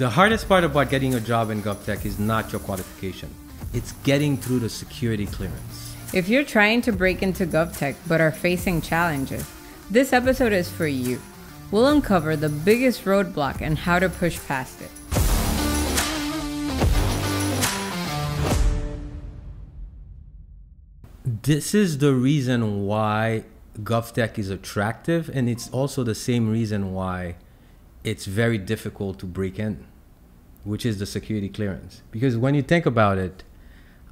The hardest part about getting a job in GovTech is not your qualification. It's getting through the security clearance. If you're trying to break into GovTech but are facing challenges, this episode is for you. We'll uncover the biggest roadblock and how to push past it. This is the reason why GovTech is attractive, and it's also the same reason why it's very difficult to break in, which is the security clearance. Because when you think about it,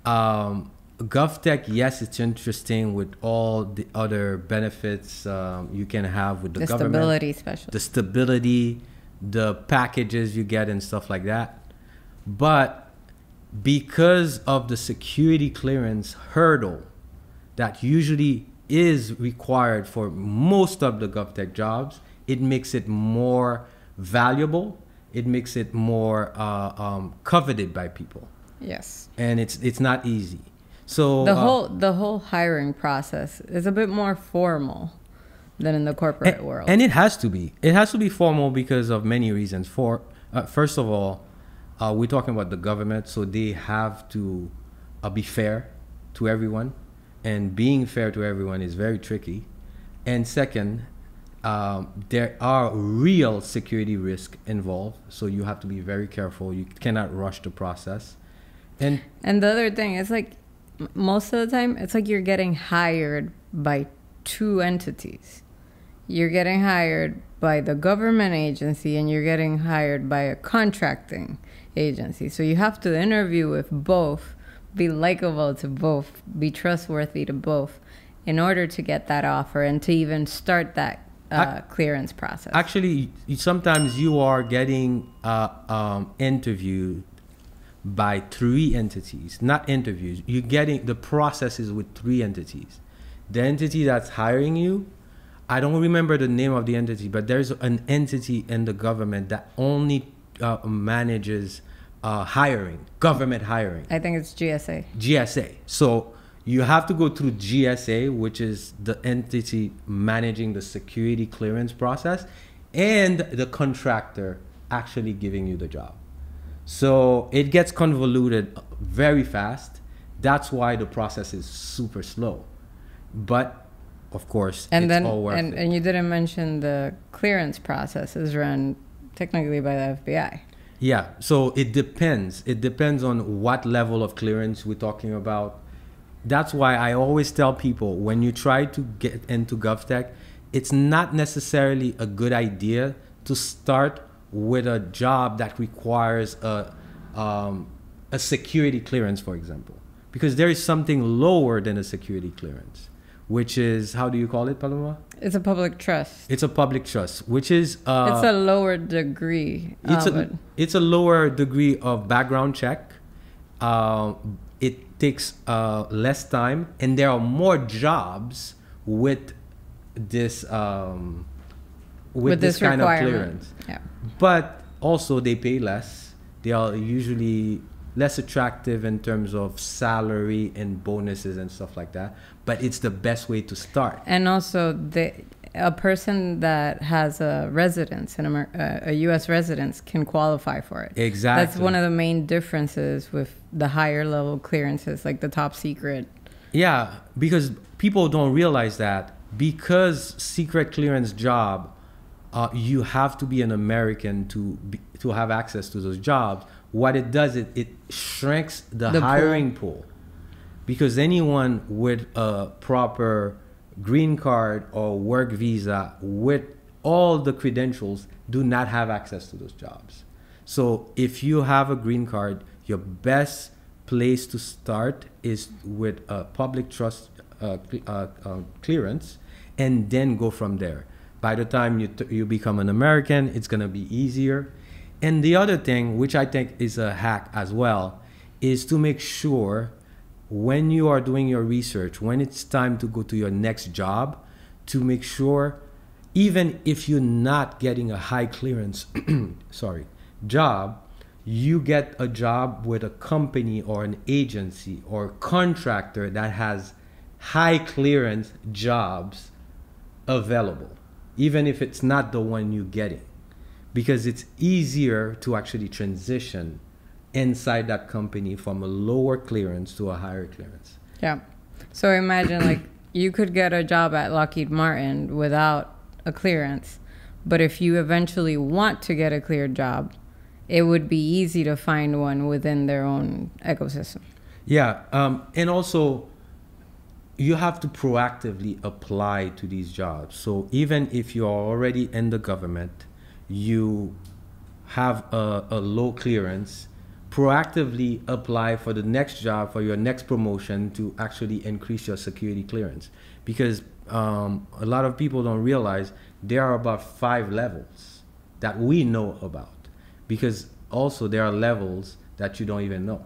um, GovTech, yes, it's interesting with all the other benefits um, you can have with the, The government, stability special. the stability, the packages you get, and stuff like that. But because of the security clearance hurdle that usually is required for most of the GovTech jobs, it makes it more valuable. It makes it more uh, um, coveted by people, Yes. and it's it's not easy. So The uh, whole the whole hiring process is a bit more formal than in the corporate and, world. and it has to be. It has to be formal because of many reasons. For uh, first of all, uh, we're talking about the government, so they have to uh, be fair to everyone, and being fair to everyone is very tricky. And second, um, there are real security risk involved, so you have to be very careful. You cannot rush the process. And And the other thing is like most of the time it's like you're getting hired by two entities. You're getting hired by the government agency and you're getting hired by a contracting agency. So you have to interview with both, be likable to both, be trustworthy to both in order to get that offer and to even start that uh, clearance process. Actually, sometimes you are getting uh, um, interviewed by three entities, not interviews. You're getting the processes with three entities. The entity that's hiring you, I don't remember the name of the entity, but there's an entity in the government that only uh, manages uh, hiring, government hiring. I think it's GSA. GSA. So you have to go through GSA, which is the entity managing the security clearance process, and the contractor actually giving you the job. So it gets convoluted very fast. That's why the process is super slow. But of course, And it's then, all worth and, it. and you didn't mention the clearance process is run technically by the FBI. Yeah, so it depends. It depends on what level of clearance we're talking about. That's why I always tell people when you try to get into GovTech, it's not necessarily a good idea to start with a job that requires a, um, a security clearance, for example, because there is something lower than a security clearance, which is how do you call it, Paloma? It's a public trust. It's a public trust, which is uh, it's a lower degree. it's a it. it's a lower degree of background check. Um, it takes uh, less time, and there are more jobs with this um, with, with this, this, kind of clearance. Yeah. But also, they pay less. They are usually less attractive in terms of salary and bonuses and stuff like that. But it's the best way to start. And also, the, a person that has a residence, in Amer- uh, a U.S. residence, can qualify for it. Exactly. That's one of the main differences with the higher level clearances, like the top secret. Yeah, because people don't realize that because secret clearance job, uh, you have to be an American to be, to have access to those jobs. What it does, it it shrinks the, The hiring pool, because anyone with a proper green card or work visa with all the credentials do not have access to those jobs. So if you have a green card, your best place to start is with a public trust uh, uh, uh, clearance, and then go from there. By the time you t- you become an American, it's gonna be easier. And the other thing, which I think is a hack as well, is to make sure when you are doing your research, when it's time to go to your next job, to make sure, even if you're not getting a high clearance, sorry, job, you get a job with a company or an agency or contractor that has high clearance jobs available, even if it's not the one you're getting. Because it's easier to actually transition inside that company from a lower clearance to a higher clearance. Yeah. So imagine like you could get a job at Lockheed Martin without a clearance, but if you eventually want to get a cleared job, it would be easy to find one within their own ecosystem. Yeah, um, and also you have to proactively apply to these jobs. So even if you are already in the government, you have a, a low clearance, proactively apply for the next job, for your next promotion to actually increase your security clearance. Because um, a lot of people don't realize there are about five levels that we know about. Because also there are levels that you don't even know.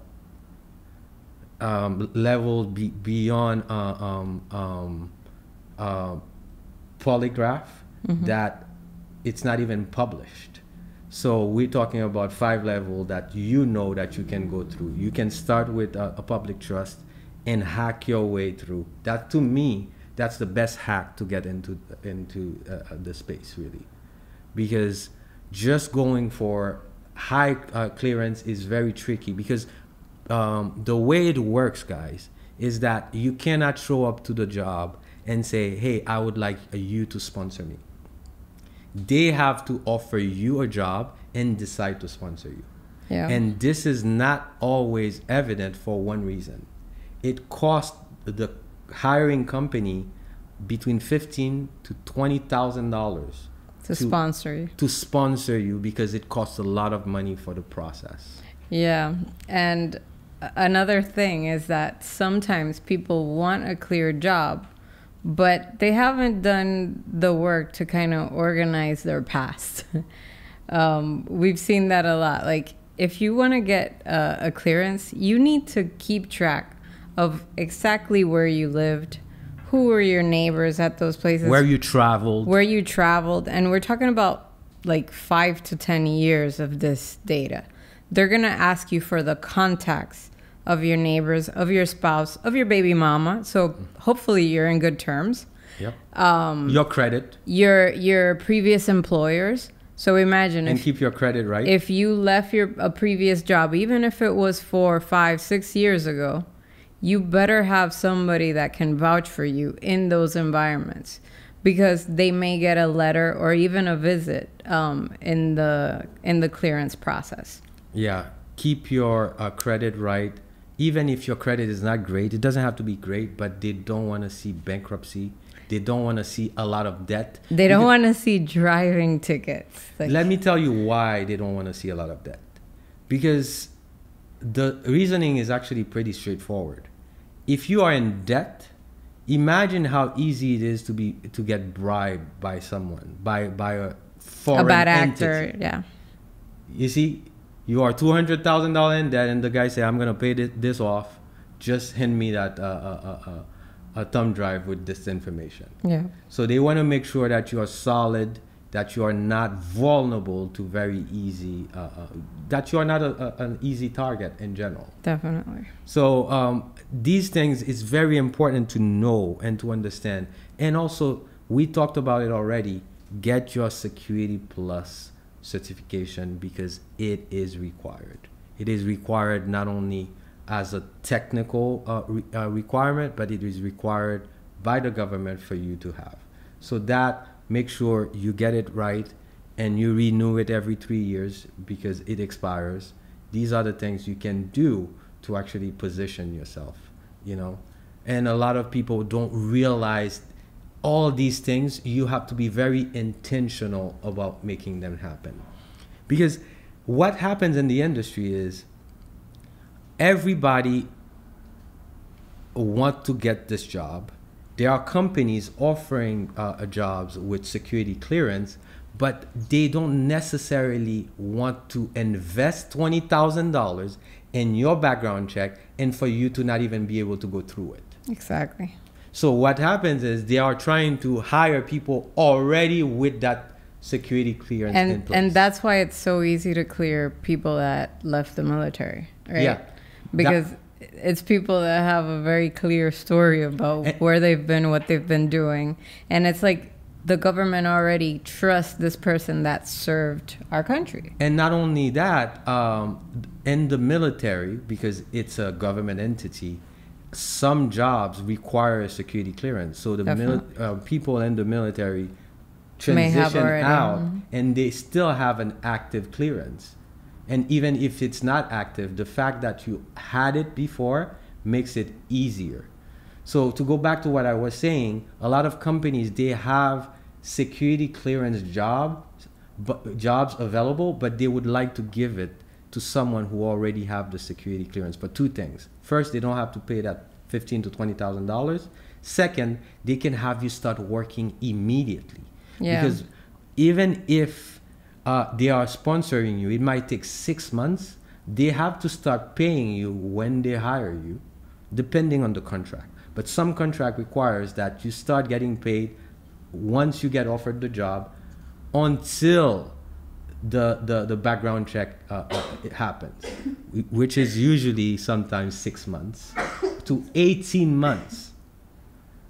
Um, levels be, beyond uh, um, um, uh, polygraph Mm-hmm. that it's not even published. So we're talking about five level that you know that you can go through. You can start with a, a public trust and hack your way through. That to me, that's the best hack to get into into uh, the space really, because just going for high uh, clearance is very tricky because um, the way it works, guys, is that you cannot show up to the job and say, "Hey, I would like you to sponsor me." They have to offer you a job and decide to sponsor you. Yeah. And this is not always evident for one reason. It costs the hiring company between fifteen to twenty thousand dollars to sponsor you. to sponsor you because it costs a lot of money for the process. Yeah. And another thing is that sometimes people want a clear job, but they haven't done the work to kind of organize their past. um, we've seen that a lot. Like, if you want to get a, a clearance, you need to keep track of exactly where you lived, who were your neighbors at those places, Where you traveled, where you traveled, and we're talking about like five to 10 years of this data. They're going to ask you for the contacts of your neighbors, of your spouse, of your baby mama. So hopefully you're in good terms. yep. um, your credit, Your your previous employers. So imagine and if keep your credit right. if you left your a previous job, even if it was four, five, six years ago, you better have somebody that can vouch for you in those environments because they may get a letter or even a visit um, in the in the clearance process. Yeah, keep your uh, credit right. Even if your credit is not great, it doesn't have to be great, but they don't want to see bankruptcy. They don't want to see a lot of debt. They don't want to see driving tickets. Like, Let me tell you why they don't want to see a lot of debt. Because the reasoning is actually pretty straightforward. If you are in debt, imagine how easy it is to be to get bribed by someone, by by a foreign a bad entity. actor, yeah. You see, you are two hundred thousand dollar in debt, and the guy say, "I'm gonna pay this, this off. Just hand me that uh, uh, uh, uh, a thumb drive with this information." Yeah. So they want to make sure that you are solid, that you are not vulnerable to very easy, uh, uh, that you are not a, a, an easy target in general. Definitely. So um, these things is very important to know and to understand. And also, we talked about it already. Get your Security Plus certification because it is required. It is required not only as a technical uh, re- uh, requirement, but it is required by the government for you to have. So that make sure you get it right and you renew it every three years because it expires. These are the things you can do to actually position yourself, you know. And a lot of people don't realize all these things. You have to be very intentional about making them happen. Because what happens in the industry is everybody want to get this job. There are companies offering uh, jobs with security clearance, but they don't necessarily want to invest twenty thousand dollars in your background check and for you to not even be able to go through it. Exactly. So what happens is they are trying to hire people already with that security clearance in and place. and that's why it's so easy to clear people that left the military right Yeah. because it's people that have a very clear story about And- where they've been what they've been doing and it's like the government already trusts this person that served our country. And not only that, um, in the military, because it's a government entity, some jobs require a security clearance. So the mili- uh, people in the military transition out, mhm. and they still have an active clearance. And even if it's not active, the fact that you had it before makes it easier. So to go back to what I was saying, a lot of companies they have security clearance jobs, but jobs available, but they would like to give it to someone who already have the security clearance. But two things: first, they don't have to pay that fifteen to twenty thousand dollars. Second, they can have you start working immediately. Yeah. Because even if uh, they are sponsoring you, it might take six months. They have to start paying you when they hire you, depending on the contract. But some contract requires that you start getting paid once you get offered the job until the the, the background check uh, uh, it happens, which is usually sometimes six months to 18 months.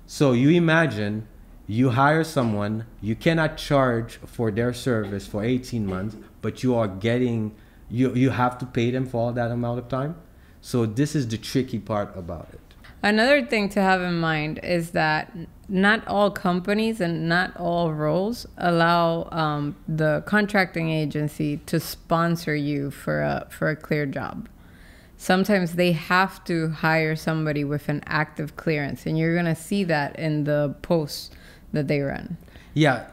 So you imagine you hire someone, you cannot charge for their service for 18 months, but you are getting you you have to pay them for all that amount of time. So this is the tricky part about it. Another thing to have in mind is that not all companies and not all roles allow um, the contracting agency to sponsor you for a for a clear job. Sometimes they have to hire somebody with an active clearance, and you're gonna see that in the posts that they run. Yeah,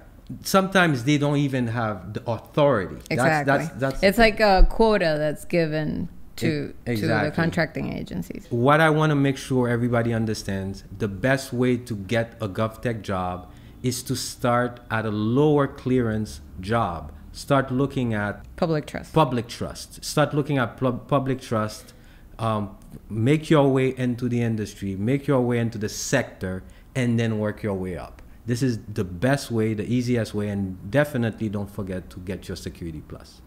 sometimes they don't even have the authority. Exactly. That's that's, that's it's like a quota that's given to E- to the contracting agencies. what I want to make sure everybody understands the best way to get a GovTech job is to start at a lower clearance job. Start looking at Public trust. public trust. Start looking at pub- public trust. Um, make your way into the industry, make your way into the sector, and then work your way up. This is the best way, the easiest way, and definitely don't forget to get your Security Plus.